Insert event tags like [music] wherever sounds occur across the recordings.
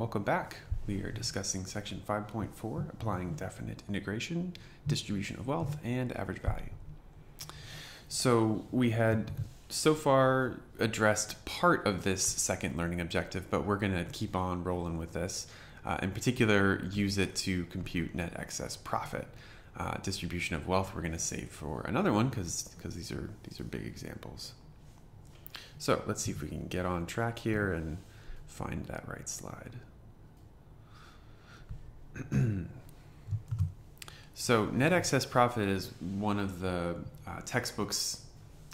Welcome back. We are discussing section 5.4, applying definite integration, distribution of wealth, and average value. So we had so far addressed part of this second learning objective, but we're going to keep on rolling with this. Uh, in particular, use it to compute net excess profit. Uh, distribution of wealth we're going to save for another one because because these are these are big examples. So let's see if we can get on track here and find that right slide. [clears throat] so net excess profit is one of the uh, textbooks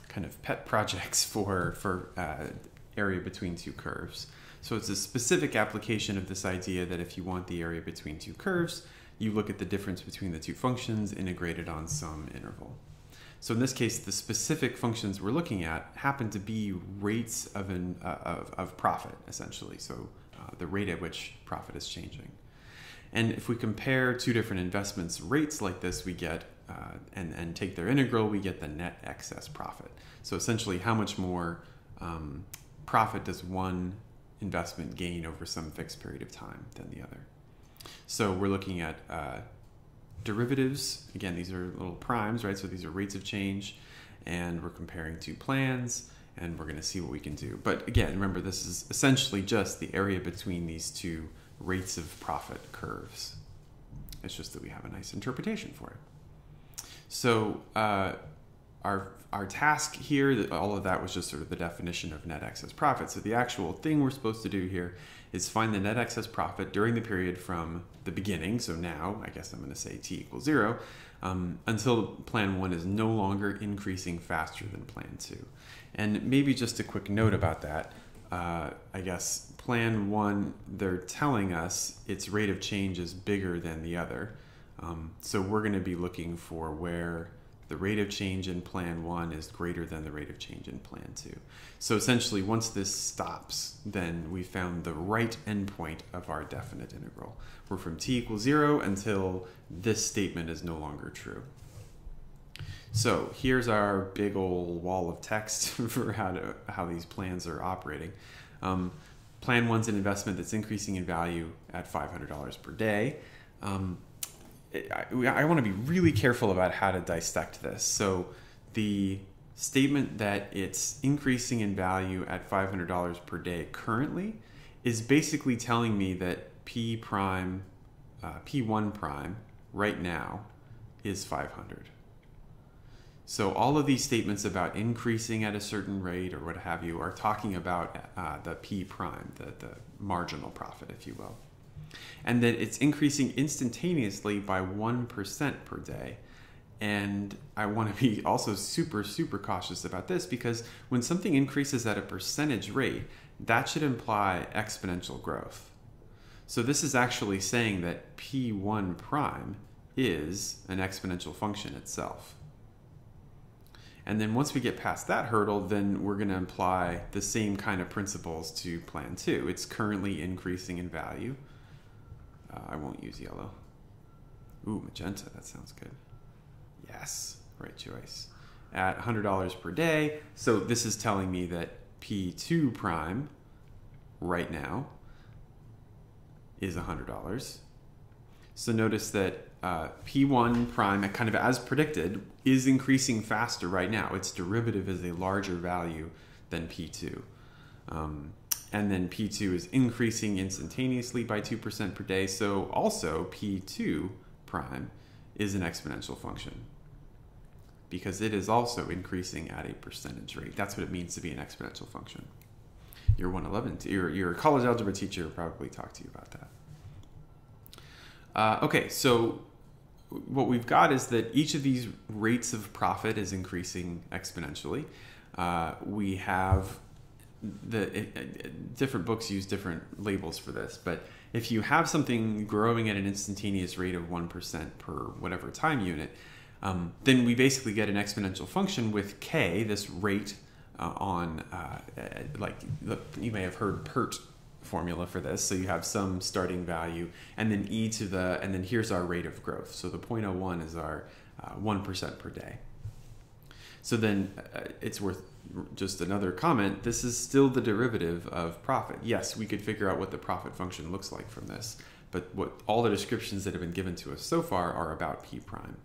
kind of pet projects [laughs] for for uh, area between two curves. So it's a specific application of this idea that if you want the area between two curves, you look at the difference between the two functions integrated on some interval. So in this case, the specific functions we're looking at happen to be rates of, an, uh, of, of, profit, essentially. So uh, the rate at which profit is changing. And if we compare two different investments rates like this, we get, uh, and, and take their integral, we get the net excess profit. So essentially, how much more um, profit does one investment gain over some fixed period of time than the other? So we're looking at uh, derivatives. Again, these are little primes, right? So these are rates of change, and we're comparing two plans, and we're going to see what we can do. But again, remember, this is essentially just the area between these two rates of profit curves. It's just that we have a nice interpretation for it. So uh, our our task here, all of that was just sort of the definition of net excess profit. So the actual thing we're supposed to do here is find the net excess profit during the period from the beginning, so now, I guess I'm going to say t equals zero, um, until plan one is no longer increasing faster than plan two. And maybe just a quick note about that. Uh, I guess plan one, they're telling us its rate of change is bigger than the other. Um, so we're going to be looking for where the rate of change in plan one is greater than the rate of change in plan two. So essentially, once this stops, then we found the right endpoint of our definite integral. We're from t equals zero until this statement is no longer true. So here's our big old wall of text [laughs] for how to how these plans are operating. Um, plan one's an investment that's increasing in value at $500 per day. Um, I, I want to be really careful about how to dissect this. So the statement that it's increasing in value at $500 per day currently is basically telling me that P prime, uh, P1 prime right now is 500. So all of these statements about increasing at a certain rate or what have you are talking about uh, the P prime, the, the marginal profit, if you will and that it's increasing instantaneously by 1% per day. And I want to be also super, super cautious about this because when something increases at a percentage rate, that should imply exponential growth. So this is actually saying that P1 prime is an exponential function itself. And then once we get past that hurdle, then we're going to apply the same kind of principles to plan two. It's currently increasing in value. Uh, I won't use yellow. Ooh, magenta. That sounds good. Yes, right choice. At $100 per day. So this is telling me that P2 prime right now is $100. So notice that uh, P1 prime, kind of as predicted, is increasing faster right now. Its derivative is a larger value than P2. Um, and then P2 is increasing instantaneously by 2% per day. So also P2 prime is an exponential function because it is also increasing at a percentage rate. That's what it means to be an exponential function. Your 111, your, your college algebra teacher probably talked to you about that. Uh, okay, so what we've got is that each of these rates of profit is increasing exponentially. Uh, we have the it, it, different books use different labels for this, but if you have something growing at an instantaneous rate of 1% per whatever time unit, um, then we basically get an exponential function with k, this rate uh, on, uh, like you may have heard PERT formula for this. So you have some starting value and then e to the, and then here's our rate of growth. So the 0.01 is our uh, 1% per day. So then uh, it's worth just another comment, this is still the derivative of profit. Yes, we could figure out what the profit function looks like from this, but what all the descriptions that have been given to us so far are about p prime.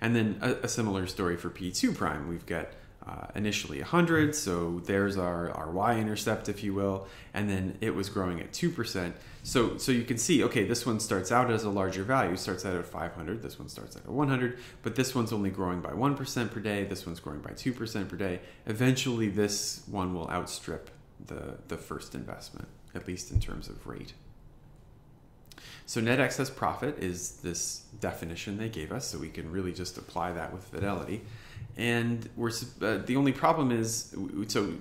And then a, a similar story for p2 prime. We've got uh, initially 100, so there's our, our y-intercept, if you will, and then it was growing at 2%. So, so you can see, okay, this one starts out as a larger value, starts out at 500, this one starts at 100, but this one's only growing by 1% per day, this one's growing by 2% per day. Eventually, this one will outstrip the, the first investment, at least in terms of rate. So net excess profit is this definition they gave us, so we can really just apply that with fidelity and we're uh, the only problem is so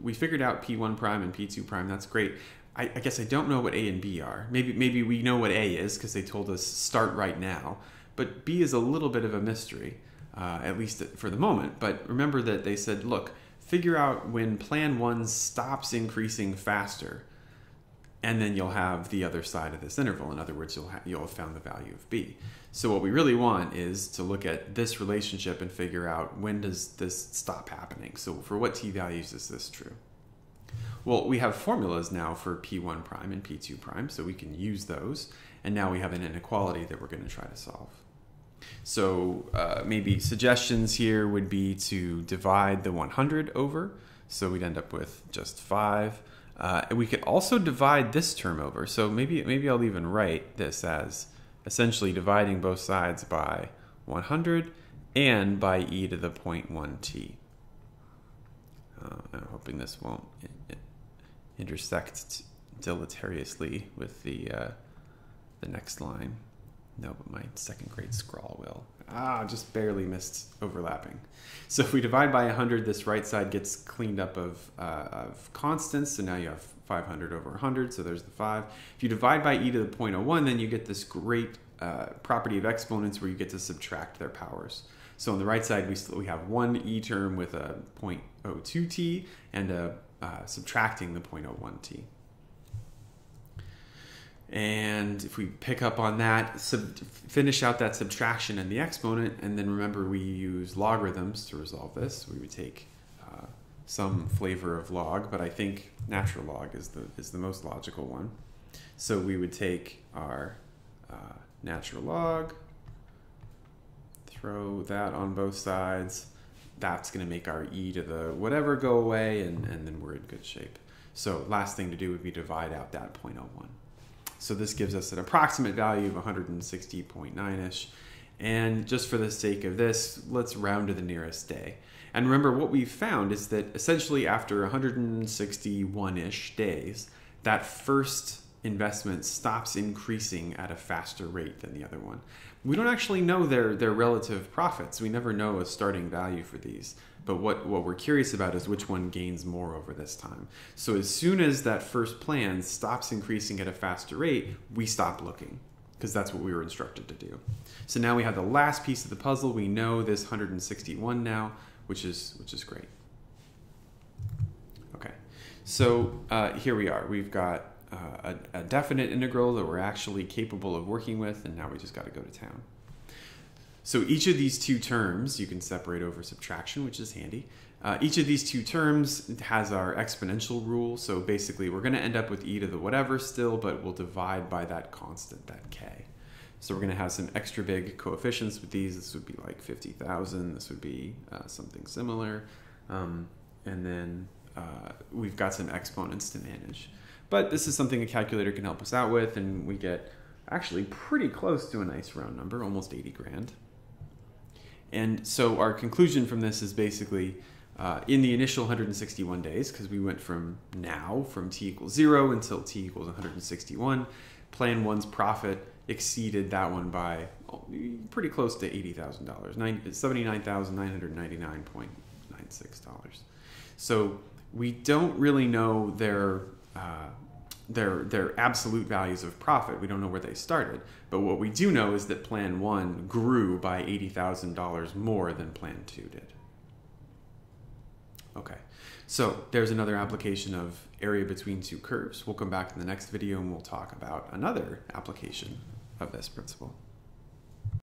we figured out p1 prime and p2 prime that's great. I, I, guess i don't know what a and b are. Maybe maybe we know what a is because they told us start right now. But b is a little bit of a mystery uh, at least for the moment. But remember that they said look figure out when plan one stops increasing faster and then you'll have the other side of this interval. In other words, you'll, ha- you'll have found the value of b. So what we really want is to look at this relationship and figure out when does this stop happening. So for what t values is this true? Well, we have formulas now for p1 prime and p2 prime, so we can use those. And now we have an inequality that we're going to try to solve. So uh, maybe suggestions here would be to divide the 100 over. So we'd end up with just 5. Uh, we could also divide this term over. So maybe maybe I'll even write this as essentially dividing both sides by 100 and by e to the 0.1t. Uh, I'm hoping this won't intersect deleteriously with the uh, the next line. No, but my second grade scrawl will. Ah, just barely missed overlapping. So if we divide by 100, this right side gets cleaned up of, uh, of constants. So now you have 500 over 100, so there's the 5. If you divide by e to the 0.01, then you get this great uh, property of exponents where you get to subtract their powers. So on the right side, we, still, we have one e term with a 0.02t and a, uh, subtracting the 0.01t. And if we pick up on that, sub- finish out that subtraction and the exponent, and then remember we use logarithms to resolve this. We would take uh, some flavor of log, but I think natural log is the is the most logical one. So we would take our uh, natural log, throw that on both sides. That's going to make our e to the whatever go away, and, and then we're in good shape. So last thing to do would be divide out that 0.01. So this gives us an approximate value of 160.9ish. And just for the sake of this, let's round to the nearest day. And remember, what we found is that essentially after 161-ish days, that first investment stops increasing at a faster rate than the other one. We don't actually know their, their relative profits. We never know a starting value for these. But what, what we're curious about is which one gains more over this time. So as soon as that first plan stops increasing at a faster rate, we stop looking because that's what we were instructed to do. So now we have the last piece of the puzzle. We know this 161 now, which is which is great. Okay, so uh, here we are. We've got uh, a, a definite integral that we're actually capable of working with, and now we just got to go to town. So each of these two terms you can separate over subtraction, which is handy. Uh, each of these two terms has our exponential rule. So basically we're going to end up with e to the whatever still, but we'll divide by that constant, that k. So we're going to have some extra big coefficients with these. This would be like 50,000. This would be uh, something similar. Um, and then uh, we've got some exponents to manage. But this is something a calculator can help us out with, and we get actually pretty close to a nice round number, almost 80 grand. And so our conclusion from this is basically uh, in the initial 161 days, because we went from now, from t equals zero until t equals 161, plan one's profit exceeded that one by pretty close to $80,000, $79,999.96. So we don't really know their uh, their their absolute values of profit. We don't know where they started, but what we do know is that Plan One grew by eighty thousand dollars more than Plan Two did. Okay, so there's another application of area between two curves. We'll come back in the next video and we'll talk about another application of this principle.